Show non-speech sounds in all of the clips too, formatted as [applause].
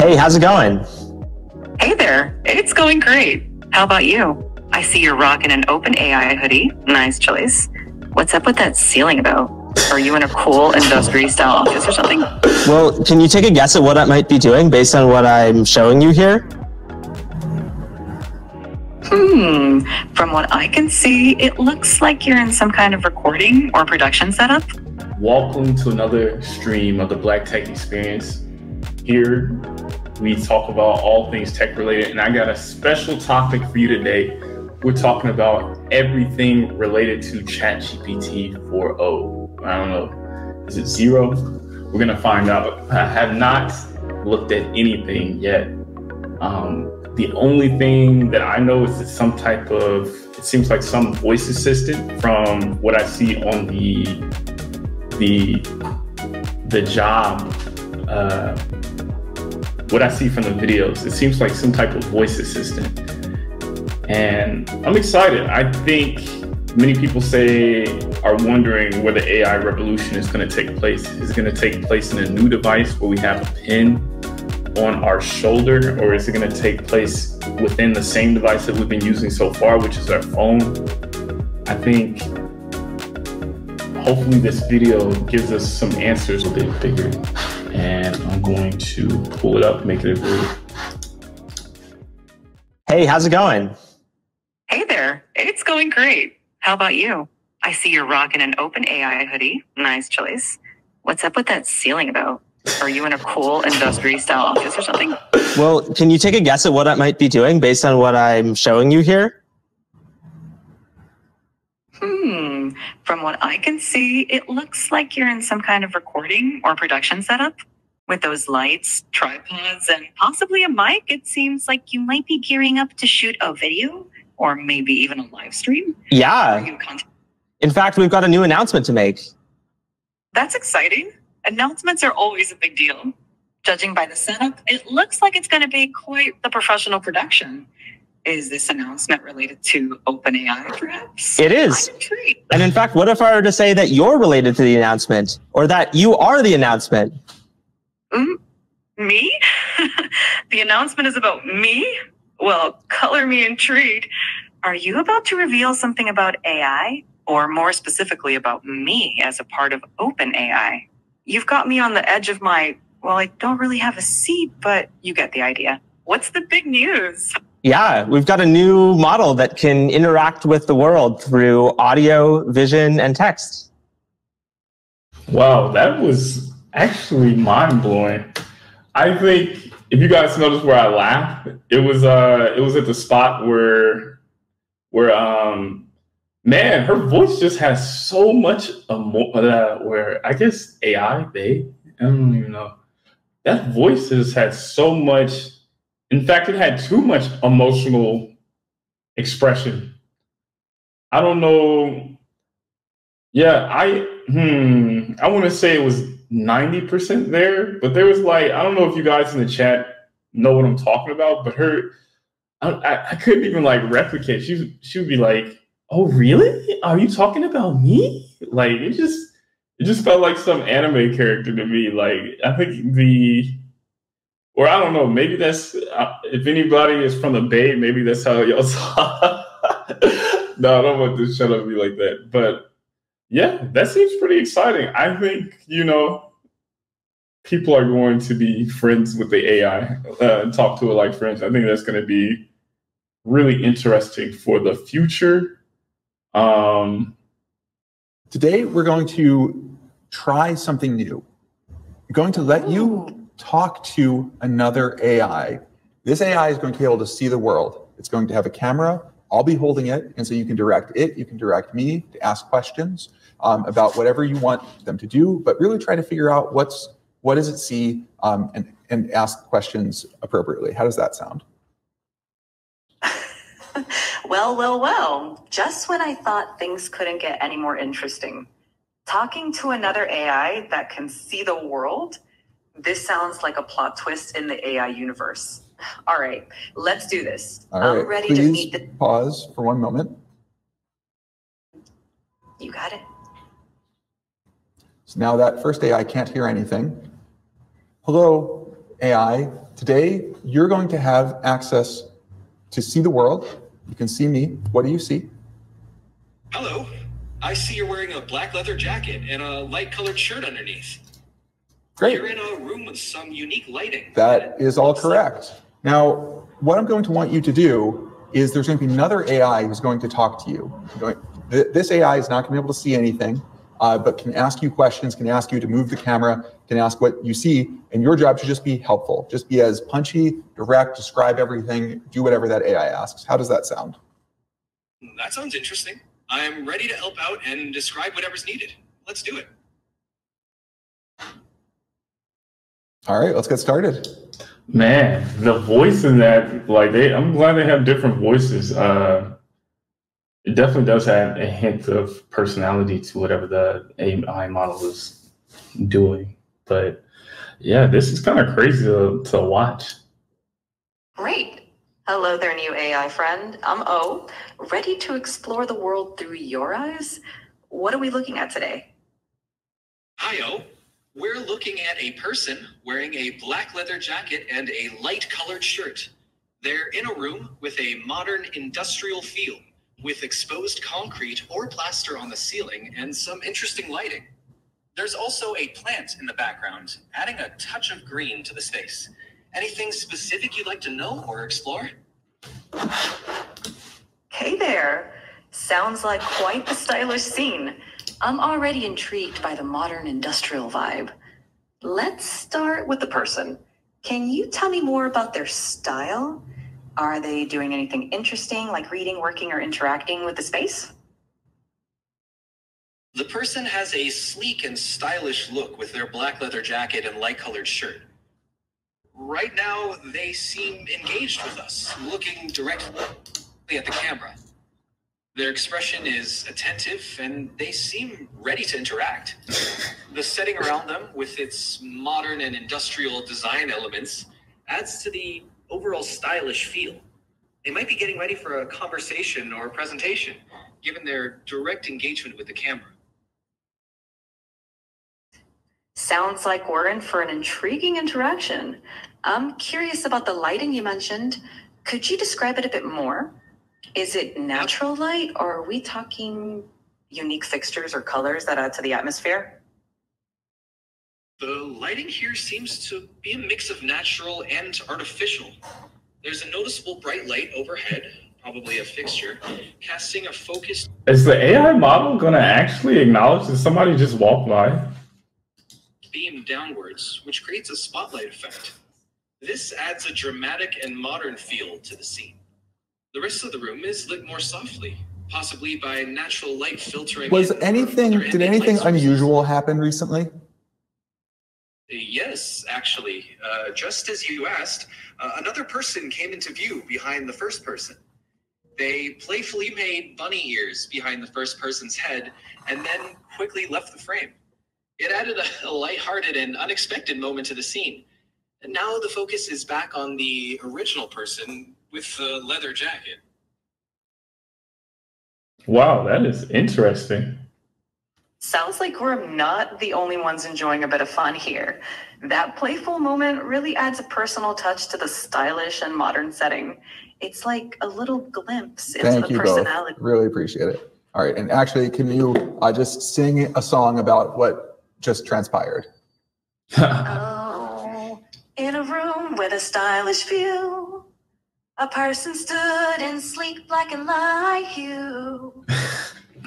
Hey, how's it going? Hey there, it's going great. How about you? I see you're rocking an OpenAI hoodie. Nice choice. What's up with that ceiling about? Are you in a cool industry style office or something? Well, can you take a guess at what I might be doing based on what I'm showing you here? Hmm, from what I can see, it looks like you're in some kind of recording or production setup. Welcome to another stream of the Black Tech Experience. Here, we talk about all things tech related, and I got a special topic for you today. We're talking about everything related to ChatGPT 4.0. I don't know, is it zero? We're gonna find out. I have not looked at anything yet. Um, the only thing that I know is some type of, it seems like some voice assistant from what I see on the the the job uh, what I see from the videos, it seems like some type of voice assistant. And I'm excited. I think many people say are wondering where the AI revolution is going to take place. Is it going to take place in a new device where we have a pin on our shoulder, or is it going to take place within the same device that we've been using so far, which is our phone? I think hopefully this video gives us some answers a bit bigger and I'm going to pull it up, make it a group. Hey, how's it going? Hey there, it's going great. How about you? I see you're rocking an OpenAI hoodie. Nice choice. What's up with that ceiling though? Are you in a cool industry style office or something? Well, can you take a guess at what I might be doing based on what I'm showing you here? From what I can see, it looks like you're in some kind of recording or production setup. With those lights, tripods, and possibly a mic, it seems like you might be gearing up to shoot a video or maybe even a live stream. Yeah. Are you content? In fact, we've got a new announcement to make. That's exciting. Announcements are always a big deal. Judging by the setup, it looks like it's going to be quite the professional production. Is this announcement related to OpenAI, perhaps? It is. And in fact, what if I were to say that you're related to the announcement or that you are the announcement? Mm, me? [laughs] the announcement is about me? Well, color me intrigued. Are you about to reveal something about AI? Or more specifically, about me as a part of OpenAI? You've got me on the edge of my, well, I don't really have a seat, but you get the idea. What's the big news? Yeah, we've got a new model that can interact with the world through audio, vision, and text. Wow, that was actually mind blowing. I think if you guys noticed where I laughed, it was uh it was at the spot where where um man, her voice just has so much emo- uh, where I guess AI they I don't even know. That voice just has had so much in fact it had too much emotional expression. I don't know. Yeah, I hmm I want to say it was 90% there, but there was like, I don't know if you guys in the chat know what I'm talking about, but her, I, I, couldn't even like replicate. She, she would be like, oh, really? Are you talking about me? Like, it just, it just felt like some anime character to me. Like, I think the, or I don't know, maybe that's, uh, if anybody is from the Bay, maybe that's how y'all [laughs] saw. no, I don't want to shut up me like that. But yeah, that seems pretty exciting. I think, you know, people are going to be friends with the AI uh, and talk to it like friends. I think that's going to be really interesting for the future. Um, Today, we're going to try something new. We're going to let you talk to another AI. This AI is going to be able to see the world. It's going to have a camera. I'll be holding it. And so you can direct it, you can direct me to ask questions um, about whatever you want them to do, but really try to figure out what's what does it see um, and, and ask questions appropriately. How does that sound? [laughs] well, well, well. Just when I thought things couldn't get any more interesting. Talking to another AI that can see the world, this sounds like a plot twist in the AI universe. All right, let's do this. All I'm right, ready please to meet the. pause for one moment. You got it. So now that first AI can't hear anything. Hello, AI. Today, you're going to have access to see the world. You can see me. What do you see? Hello. I see you're wearing a black leather jacket and a light colored shirt underneath. Great. You're in a room with some unique lighting. That is all correct. Now, what I'm going to want you to do is there's going to be another AI who's going to talk to you. This AI is not going to be able to see anything, uh, but can ask you questions, can ask you to move the camera, can ask what you see, and your job should just be helpful. Just be as punchy, direct, describe everything, do whatever that AI asks. How does that sound? That sounds interesting. I'm ready to help out and describe whatever's needed. Let's do it. All right, let's get started. Man, the voice in that, like they, I'm glad they have different voices. Uh, it definitely does have a hint of personality to whatever the AI model is doing. But yeah, this is kind of crazy to, to watch. Great. Hello there, new AI friend. I'm O, ready to explore the world through your eyes. What are we looking at today? Hi, O. We're looking at a person wearing a black leather jacket and a light colored shirt. They're in a room with a modern industrial feel, with exposed concrete or plaster on the ceiling and some interesting lighting. There's also a plant in the background, adding a touch of green to the space. Anything specific you'd like to know or explore? Hey there. Sounds like quite the stylish scene. I'm already intrigued by the modern industrial vibe. Let's start with the person. Can you tell me more about their style? Are they doing anything interesting, like reading, working, or interacting with the space? The person has a sleek and stylish look with their black leather jacket and light colored shirt. Right now, they seem engaged with us, looking directly at the camera. Their expression is attentive and they seem ready to interact. [laughs] the setting around them, with its modern and industrial design elements, adds to the overall stylish feel. They might be getting ready for a conversation or a presentation, given their direct engagement with the camera. Sounds like we're in for an intriguing interaction. I'm curious about the lighting you mentioned. Could you describe it a bit more? Is it natural light or are we talking unique fixtures or colors that add to the atmosphere? The lighting here seems to be a mix of natural and artificial. There's a noticeable bright light overhead, probably a fixture, casting a focused. Is the AI model going to actually acknowledge that somebody just walked by? beam downwards, which creates a spotlight effect. This adds a dramatic and modern feel to the scene. The rest of the room is lit more softly, possibly by natural light filtering. Was anything, did anything unusual happen recently? Yes, actually. Uh, just as you asked, uh, another person came into view behind the first person. They playfully made bunny ears behind the first person's head and then quickly left the frame. It added a, a lighthearted and unexpected moment to the scene. And now the focus is back on the original person with the leather jacket. Wow, that is interesting. Sounds like we're not the only ones enjoying a bit of fun here. That playful moment really adds a personal touch to the stylish and modern setting. It's like a little glimpse into Thank the you both. Really appreciate it. All right, and actually, can you uh, just sing a song about what just transpired? [laughs] [laughs] Oh, in a room with a stylish view, a person stood in sleek black and light hue.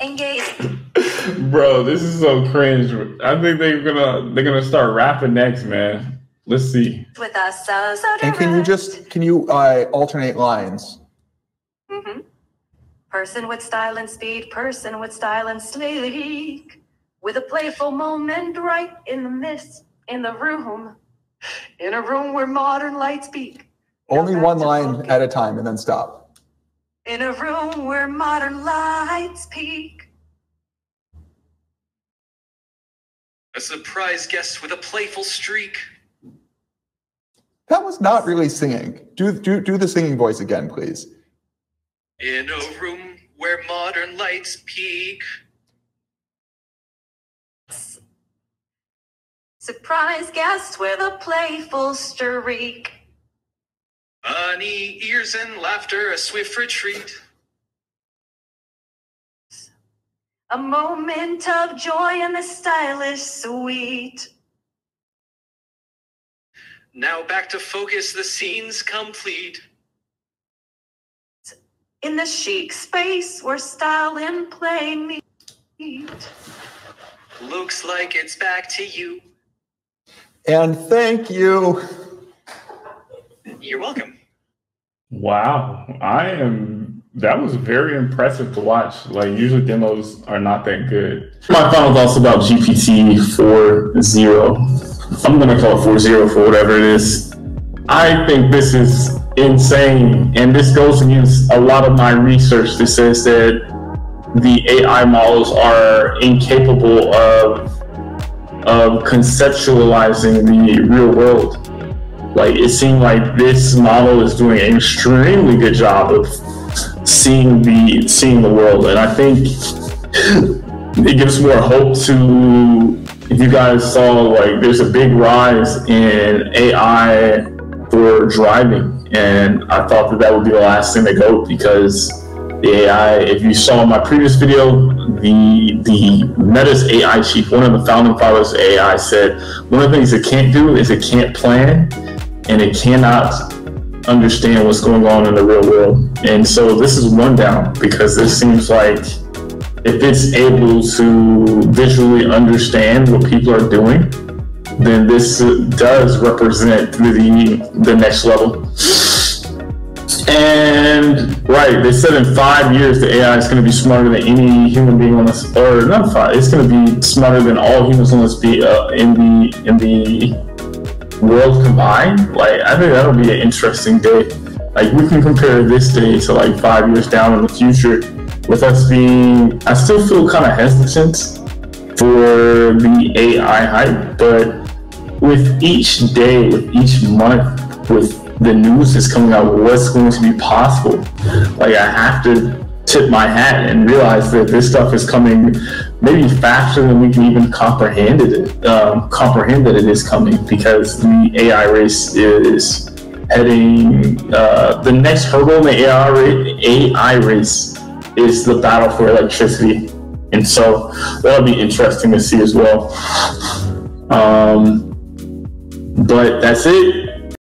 Engaged [laughs] Bro, this is so cringe. I think they're gonna they're gonna start rapping next, man. Let's see. with us so, so And can you just can you uh, alternate lines? Mhm. Person with style and speed, person with style and sleek, with a playful moment right in the midst, in the room, in a room where modern lights peak, Only one line at a time, and then stop. in a room where modern lights peak. A surprise guest with a playful streak. That was not really singing. Do do do the singing voice again, please. In a room where modern lights peak. Surprise guest with a playful streak. Bunny ears and laughter, a swift retreat. A moment of joy in the stylish suite. Now back to focus, the scene's complete. In the chic space where style and play meet. Looks like it's back to you. And thank you. You're welcome. Wow, I am. That was very impressive to watch. Like usually demos are not that good. My final thoughts about GPT 4.0. I'm gonna call it 4.0 for whatever it is. I think this is insane, and this goes against a lot of my research that says that the AI models are incapable of of conceptualizing the real world. Like it seemed like this model is doing an extremely good job of seeing the seeing the world, and I think it gives more hope to. If you guys saw, like, there's a big rise in AI for driving, and I thought that that would be the last thing to go because the AI. If you saw my previous video, the the Meta's AI chief, one of the founding fathers of AI, said one of the things it can't do is it can't plan and it cannot understand what's going on in the real world. And so this is one down because this seems like if it's able to visually understand what people are doing, then this does represent the the next level. And right, they said in five years the AI is going to be smarter than any human being on this, or not five. It's going to be smarter than all humans on this be uh, in the in the world combined. Like I think that'll be an interesting day. Like we can compare this day to like five years down in the future, with us being. I still feel kind of hesitant for the AI hype, but with each day, with each month, with the news that's coming out, what's going to be possible? Like I have to tip my hat and realize that this stuff is coming maybe faster than we can even comprehend it. Um, comprehend that it is coming because the AI race is heading. Uh, the next hurdle in the AI, AI race is the battle for electricity, and so that'll be interesting to see as well. Um, but that's it